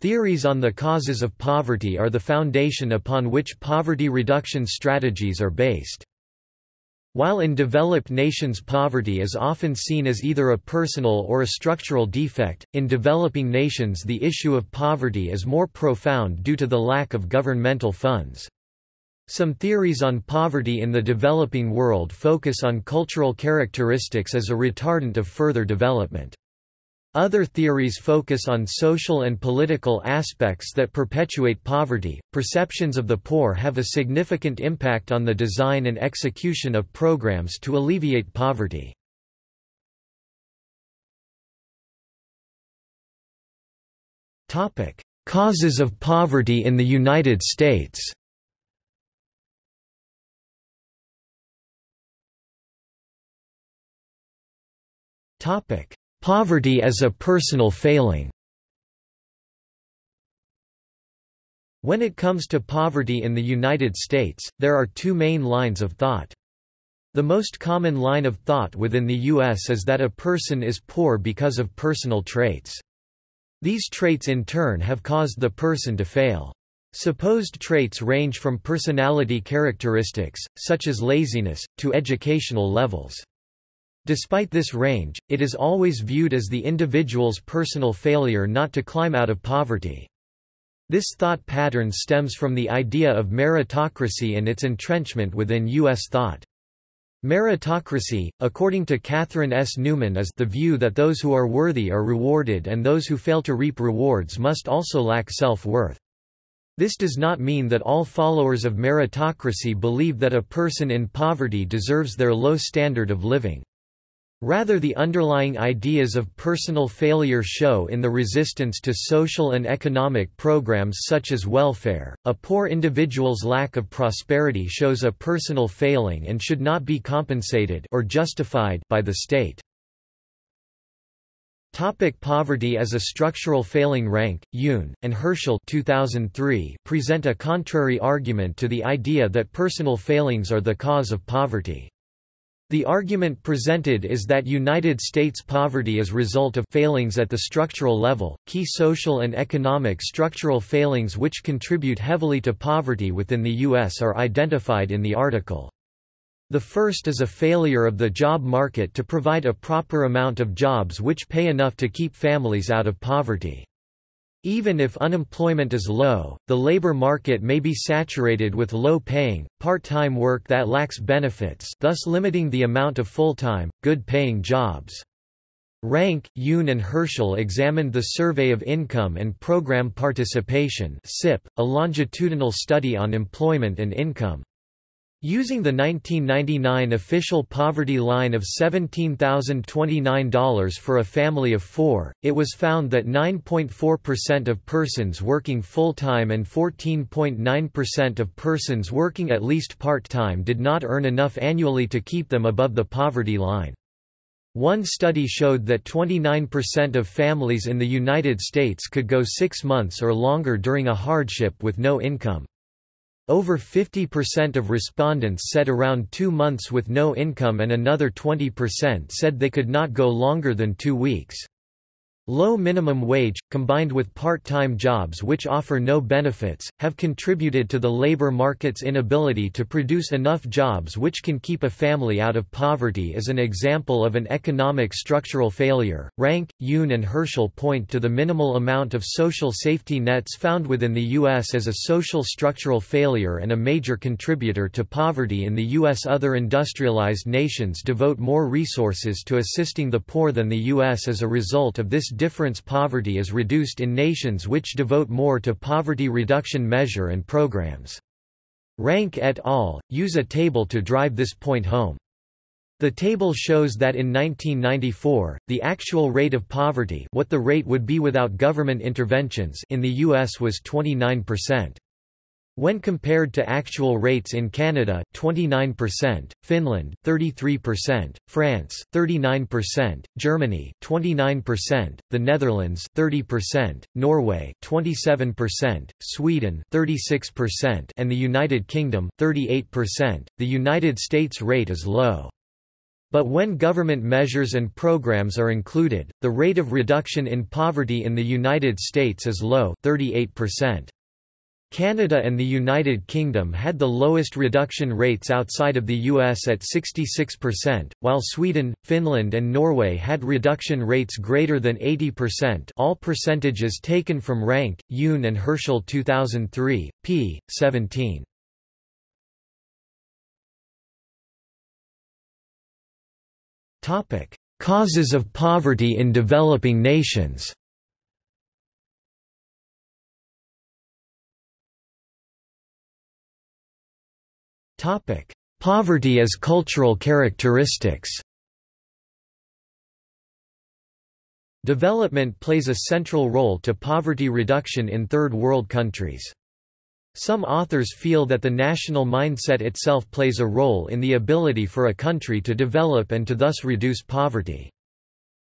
Theories on the causes of poverty are the foundation upon which poverty reduction strategies are based. While in developed nations poverty is often seen as either a personal or a structural defect, in developing nations the issue of poverty is more profound due to the lack of governmental funds. Some theories on poverty in the developing world focus on cultural characteristics as a retardant of further development. Other theories focus on social and political aspects that perpetuate poverty. Perceptions of the poor have a significant impact on the design and execution of programs to alleviate poverty. Topic: Causes of poverty in the United States. Topic: Poverty as a personal failing When it comes to poverty in the United States, there are two main lines of thought. The most common line of thought within the U.S. is that a person is poor because of personal traits. These traits in turn have caused the person to fail. Supposed traits range from personality characteristics, such as laziness, to educational levels. Despite this range, it is always viewed as the individual's personal failure not to climb out of poverty. This thought pattern stems from the idea of meritocracy and its entrenchment within U.S. thought. Meritocracy, according to Katherine S. Newman is the view that those who are worthy are rewarded and those who fail to reap rewards must also lack self-worth. This does not mean that all followers of meritocracy believe that a person in poverty deserves their low standard of living. Rather the underlying ideas of personal failure show in the resistance to social and economic programs such as welfare. A poor individual's lack of prosperity shows a personal failing and should not be compensated or justified by the state. Topic poverty as a structural failing Rank, Yoon, and Hirschl 2003 present a contrary argument to the idea that personal failings are the cause of poverty. The argument presented is that United States poverty is result of failings at the structural level, key social and economic structural failings which contribute heavily to poverty within the U.S. are identified in the article. The first is a failure of the job market to provide a proper amount of jobs which pay enough to keep families out of poverty. Even if unemployment is low, the labor market may be saturated with low-paying, part-time work that lacks benefits thus limiting the amount of full-time, good-paying jobs. Rank, Yoon and Hirschl examined the Survey of Income and Program Participation a longitudinal study on employment and income. Using the 1999 official poverty line of $17,029 for a family of four, it was found that 9.4% of persons working full-time and 14.9% of persons working at least part-time did not earn enough annually to keep them above the poverty line. One study showed that 29% of families in the United States could go six months or longer during a hardship with no income. Over 50% of respondents said around two months with no income and another 20% said they could not go longer than two weeks. Low minimum wage, combined with part-time jobs which offer no benefits, have contributed to the labor market's inability to produce enough jobs which can keep a family out of poverty as an example of an economic structural failure. Rank, Yoon and Hirschl point to the minimal amount of social safety nets found within the U.S. as a social structural failure and a major contributor to poverty in the U.S. Other industrialized nations devote more resources to assisting the poor than the U.S. as a result of this difference poverty is reduced in nations which devote more to poverty reduction measure and programs. Rank et al. use a table to drive this point home. The table shows that in 1994, the actual rate of poverty what the rate would be without government interventions in the U.S. was 29%. When compared to actual rates in Canada 29%, Finland 33%, France 39%, Germany 29%, the Netherlands 30%, Norway 27%, Sweden 36% and the United Kingdom 38%. The United States rate is low. But when government measures and programs are included, the rate of reduction in poverty in the United States is low 38%. Canada and the United Kingdom had the lowest reduction rates outside of the US at 66%, while Sweden, Finland and Norway had reduction rates greater than 80% all percentages taken from Rank, Yoon and Hirschl 2003, p. 17. Causes of poverty in developing nations Topic: Poverty as cultural characteristics. Development plays a central role to poverty reduction in third world countries. Some authors feel that the national mindset itself plays a role in the ability for a country to develop and to thus reduce poverty.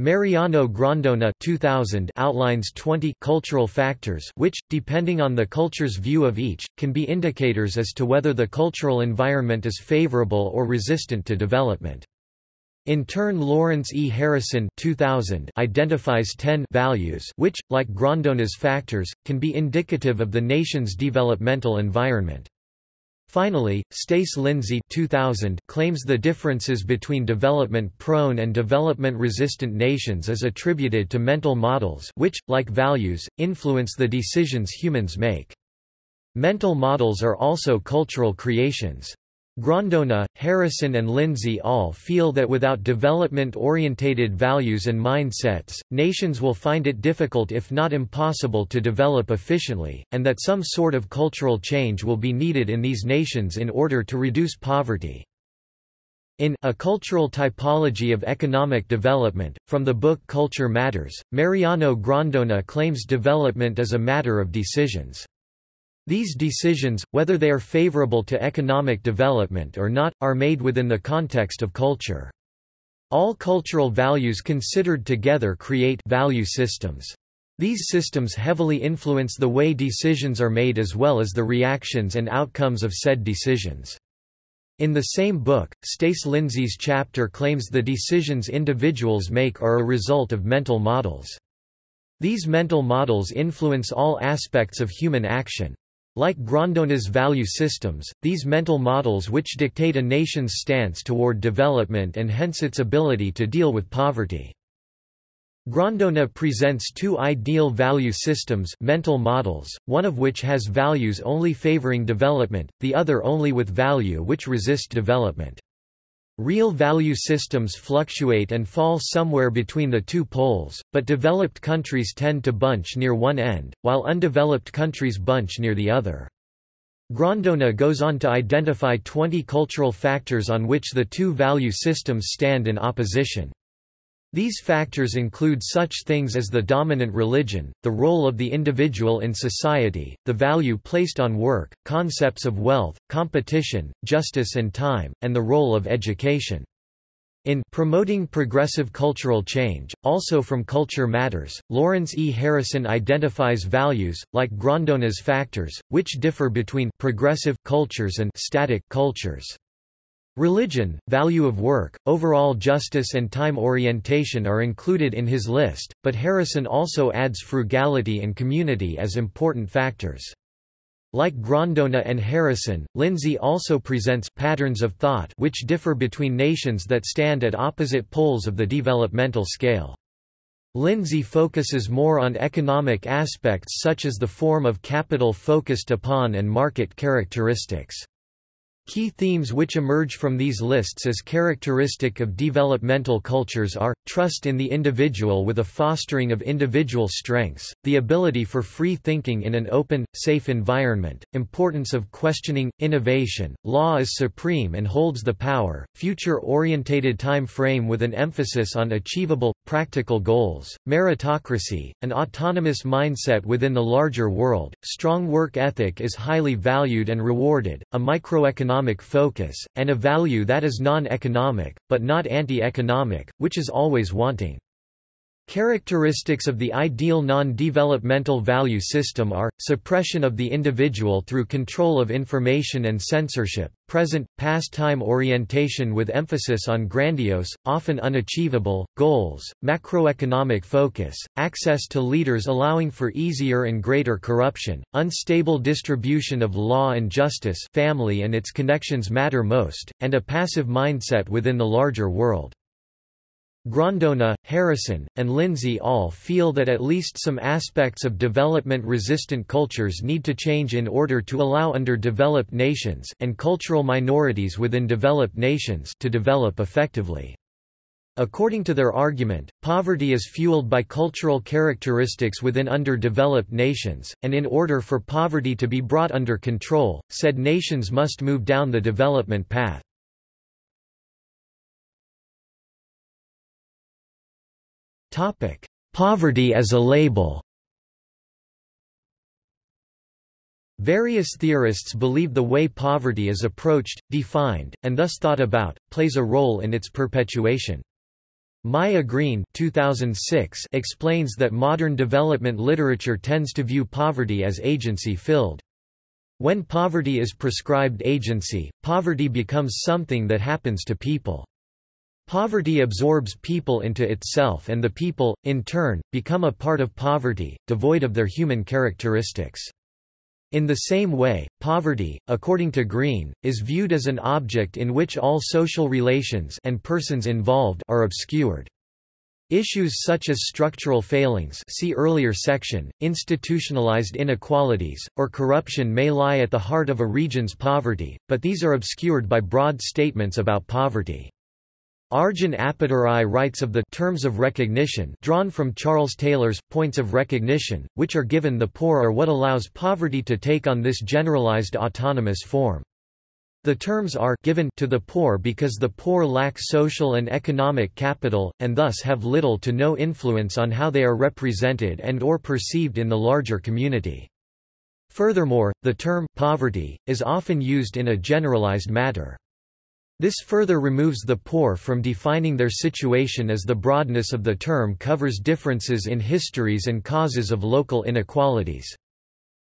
Mariano Grondona 2000 outlines 20 cultural factors which, depending on the culture's view of each, can be indicators as to whether the cultural environment is favorable or resistant to development. In turn Lawrence E. Harrison 2000 identifies 10 values which, like Grondona's factors, can be indicative of the nation's developmental environment. Finally, Stace Lindsay 2000 claims the differences between development-prone and development-resistant nations is attributed to mental models which, like values, influence the decisions humans make. Mental models are also cultural creations. Grondona, Harrison and Lindsay all feel that without development-orientated values and mindsets, nations will find it difficult if not impossible to develop efficiently, and that some sort of cultural change will be needed in these nations in order to reduce poverty. In A Cultural Typology of Economic Development, from the book Culture Matters, Mariano Grondona claims development is a matter of decisions. These decisions, whether they are favorable to economic development or not, are made within the context of culture. All cultural values considered together create value systems. These systems heavily influence the way decisions are made as well as the reactions and outcomes of said decisions. In the same book, Stace Lindsay's chapter claims the decisions individuals make are a result of mental models. These mental models influence all aspects of human action. Like Grondona's value systems, these mental models which dictate a nation's stance toward development and hence its ability to deal with poverty. Grondona presents two ideal value systems mental models, one of which has values only favoring development, the other only with value which resist development. Real value systems fluctuate and fall somewhere between the two poles, but developed countries tend to bunch near one end, while undeveloped countries bunch near the other. Grondona goes on to identify 20 cultural factors on which the two value systems stand in opposition. These factors include such things as the dominant religion, the role of the individual in society, the value placed on work, concepts of wealth, competition, justice and time, and the role of education. In Promoting Progressive Cultural Change, also from Culture Matters, Lawrence E. Harrison identifies values, like Grondona's factors, which differ between progressive cultures and static cultures. Religion, value of work, overall justice and time orientation are included in his list, but Harrison also adds frugality and community as important factors. Like Grondona and Harrison, Lindsay also presents patterns of thought which differ between nations that stand at opposite poles of the developmental scale. Lindsay focuses more on economic aspects such as the form of capital focused upon and market characteristics. Key themes which emerge from these lists as characteristic of developmental cultures are, trust in the individual with a fostering of individual strengths, the ability for free thinking in an open, safe environment, importance of questioning, innovation, law is supreme and holds the power, future-orientated time frame with an emphasis on achievable, practical goals, meritocracy, an autonomous mindset within the larger world, strong work ethic is highly valued and rewarded, a microeconomic economic focus, and a value that is non-economic, but not anti-economic, which is always wanting. Characteristics of the ideal non-developmental value system are, suppression of the individual through control of information and censorship, present, past time orientation with emphasis on grandiose, often unachievable, goals, macroeconomic focus, access to leaders allowing for easier and greater corruption, unstable distribution of law and justice family and its connections matter most, and a passive mindset within the larger world. Grondona, Harrison, and Lindsay all feel that at least some aspects of development-resistant cultures need to change in order to allow underdeveloped nations and cultural minorities within developed nations to develop effectively. According to their argument, poverty is fueled by cultural characteristics within underdeveloped nations, and in order for poverty to be brought under control, said nations must move down the development path. Topic: Poverty as a label. Various theorists believe the way poverty is approached, defined, and thus thought about, plays a role in its perpetuation. Maia Green 2006 explains that modern development literature tends to view poverty as agency-filled. When poverty is prescribed agency, poverty becomes something that happens to people. Poverty absorbs people into itself and the people, in turn, become a part of poverty, devoid of their human characteristics. In the same way, poverty, according to Green, is viewed as an object in which all social relations and persons involved are obscured. Issues such as structural failings see earlier section, institutionalized inequalities, or corruption may lie at the heart of a region's poverty, but these are obscured by broad statements about poverty. Arjun Appadurai writes of the terms of recognition drawn from Charles Taylor's points of recognition, which are given the poor are what allows poverty to take on this generalized autonomous form. The terms are given to the poor because the poor lack social and economic capital, and thus have little to no influence on how they are represented and or perceived in the larger community. Furthermore, the term poverty is often used in a generalized matter. This further removes the poor from defining their situation as the broadness of the term covers differences in histories and causes of local inequalities.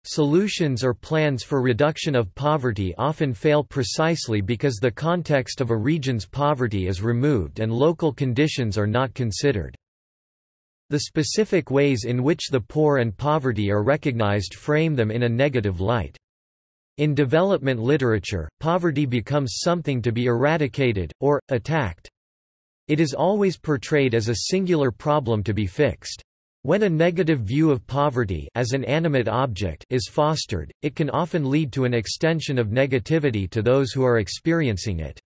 Solutions or plans for reduction of poverty often fail precisely because the context of a region's poverty is removed and local conditions are not considered. The specific ways in which the poor and poverty are recognized frame them in a negative light. In development literature, poverty becomes something to be eradicated, or, attacked. It is always portrayed as a singular problem to be fixed. When a negative view of poverty as an animate object is fostered, it can often lead to an extension of negativity to those who are experiencing it.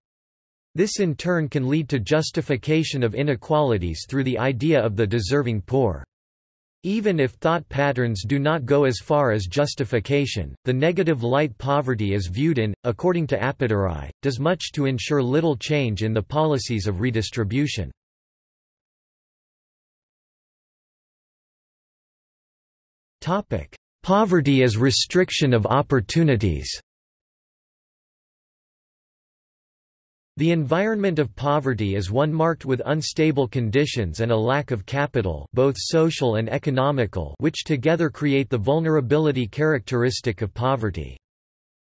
This in turn can lead to justification of inequalities through the idea of the deserving poor. Even if thought patterns do not go as far as justification, the negative light poverty is viewed in, according to Appadurai, does much to ensure little change in the policies of redistribution. Poverty as restriction of opportunities The environment of poverty is one marked with unstable conditions and a lack of capital both social and economical which together create the vulnerability characteristic of poverty.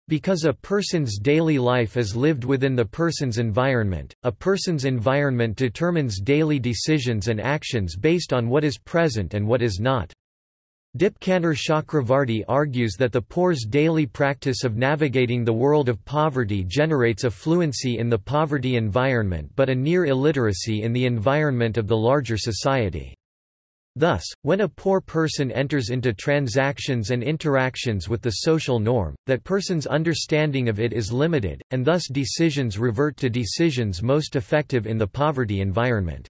Because a person's daily life is lived within the person's environment, a person's environment determines daily decisions and actions based on what is present and what is not. Dipankar Chakravarti argues that the poor's daily practice of navigating the world of poverty generates a fluency in the poverty environment but a near illiteracy in the environment of the larger society. Thus, when a poor person enters into transactions and interactions with the social norm, that person's understanding of it is limited, and thus decisions revert to decisions most effective in the poverty environment.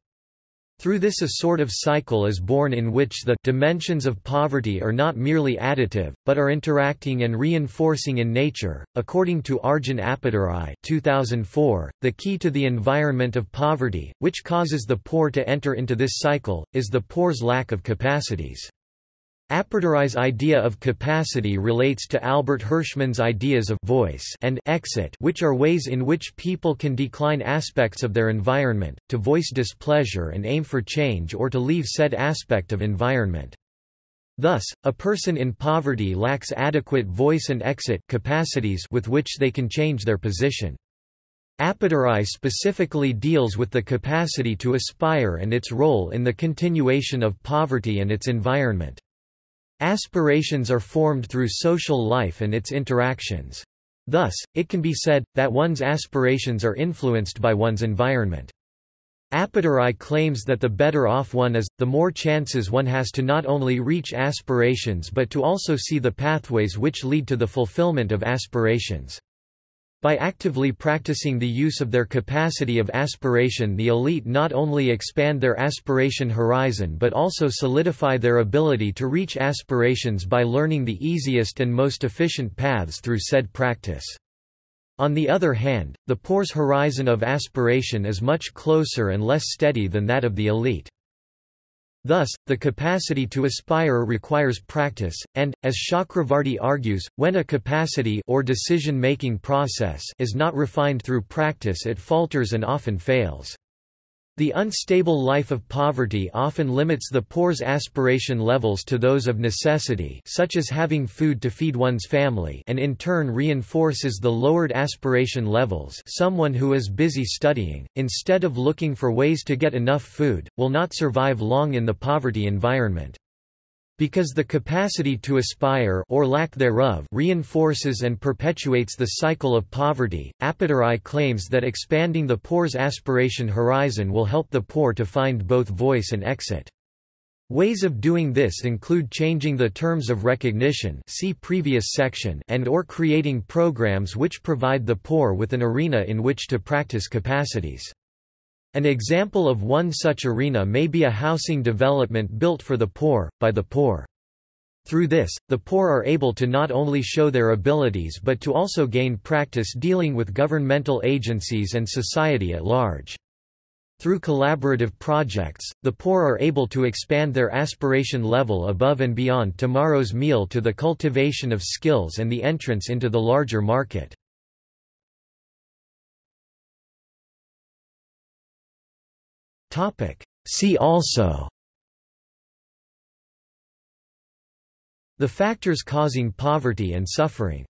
Through this a sort of cycle is born in which the dimensions of poverty are not merely additive, but are interacting and reinforcing in nature. According to Arjun Appadurai 2004, the key to the environment of poverty, which causes the poor to enter into this cycle, is the poor's lack of capacities. Appadurai's idea of capacity relates to Albert Hirschman's ideas of voice and exit which are ways in which people can decline aspects of their environment, to voice displeasure and aim for change or to leave said aspect of environment. Thus, a person in poverty lacks adequate voice and exit capacities with which they can change their position. Appadurai specifically deals with the capacity to aspire and its role in the continuation of poverty and its environment. Aspirations are formed through social life and its interactions. Thus, it can be said, that one's aspirations are influenced by one's environment. Appadurai claims that the better off one is, the more chances one has to not only reach aspirations but to also see the pathways which lead to the fulfillment of aspirations. By actively practicing the use of their capacity of aspiration the elite not only expand their aspiration horizon but also solidify their ability to reach aspirations by learning the easiest and most efficient paths through said practice. On the other hand, the poor's horizon of aspiration is much closer and less steady than that of the elite. Thus, the capacity to aspire requires practice, and, as Chakravarti argues, when a capacity or decision-making process is not refined through practice it falters and often fails. The unstable life of poverty often limits the poor's aspiration levels to those of necessity such as having food to feed one's family and in turn reinforces the lowered aspiration levels someone who is busy studying, instead of looking for ways to get enough food, will not survive long in the poverty environment. Because the capacity to aspire or lack thereof reinforces and perpetuates the cycle of poverty, Appadurai claims that expanding the poor's aspiration horizon will help the poor to find both voice and exit. Ways of doing this include changing the terms of recognition see previous section and or creating programs which provide the poor with an arena in which to practice capacities. An example of one such arena may be a housing development built for the poor, by the poor. Through this, the poor are able to not only show their abilities but to also gain practice dealing with governmental agencies and society at large. Through collaborative projects, the poor are able to expand their aspiration level above and beyond tomorrow's meal to the cultivation of skills and the entrance into the larger market. See also. The factors causing poverty and suffering